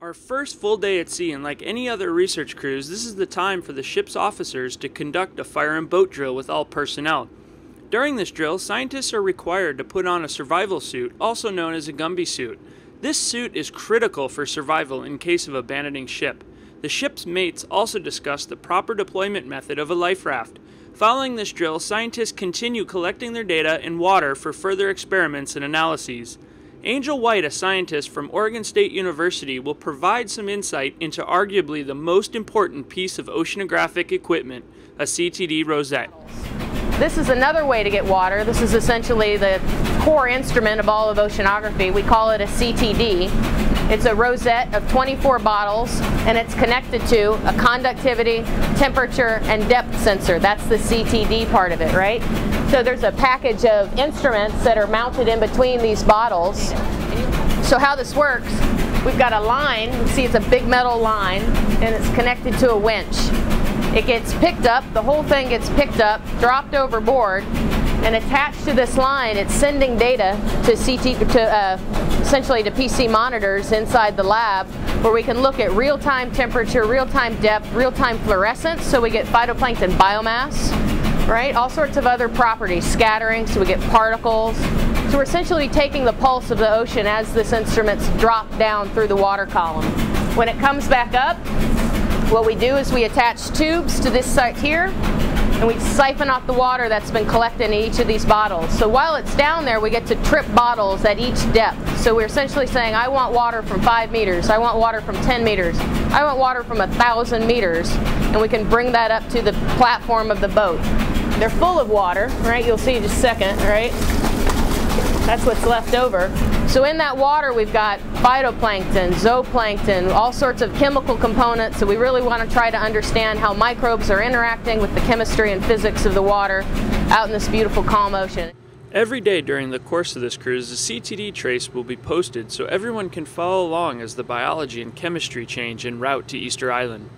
Our first full day at sea, and like any other research cruise, this is the time for the ship's officers to conduct a fire and boat drill with all personnel. During this drill, scientists are required to put on a survival suit, also known as a Gumby suit. This suit is critical for survival in case of abandoning ship. The ship's mates also discuss the proper deployment method of a life raft. Following this drill, scientists continue collecting their data in water for further experiments and analyses. Angel White, a scientist from Oregon State University, will provide some insight into arguably the most important piece of oceanographic equipment, a CTD rosette. This is another way to get water. This is essentially the core instrument of all of oceanography. We call it a CTD. It's a rosette of 24 bottles and it's connected to a conductivity, temperature, and depth sensor. That's the CTD part of it, right? So there's a package of instruments that are mounted in between these bottles. So how this works, we've got a line, you see it's a big metal line, and it's connected to a winch. It gets picked up, the whole thing gets picked up, dropped overboard, and attached to this line, it's sending data to CT, to uh, essentially to PC monitors inside the lab, where we can look at real-time temperature, real-time depth, real-time fluorescence, so we get phytoplankton biomass, right? All sorts of other properties, scattering, so we get particles. So we're essentially taking the pulse of the ocean as this instrument's dropped down through the water column. When it comes back up, what we do is we attach tubes to this site here and we siphon off the water that's been collected in each of these bottles. So while it's down there, we get to trip bottles at each depth. So we're essentially saying, I want water from five meters, I want water from 10 meters, I want water from a thousand meters, and we can bring that up to the platform of the boat. They're full of water, right? You'll see in just a second, right? That's what's left over. So in that water we've got phytoplankton, zooplankton, all sorts of chemical components. So we really want to try to understand how microbes are interacting with the chemistry and physics of the water out in this beautiful calm ocean. Every day during the course of this cruise, the CTD trace will be posted so everyone can follow along as the biology and chemistry change en route to Easter Island.